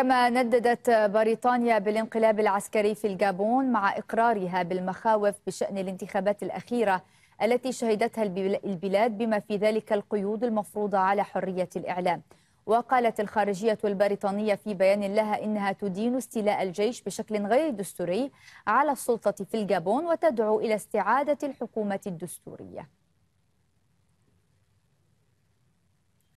كما نددت بريطانيا بالانقلاب العسكري في الجابون مع إقرارها بالمخاوف بشأن الانتخابات الأخيرة التي شهدتها البلاد بما في ذلك القيود المفروضة على حرية الإعلام. وقالت الخارجية البريطانية في بيان لها إنها تدين استيلاء الجيش بشكل غير دستوري على السلطة في الجابون وتدعو إلى استعادة الحكومة الدستورية.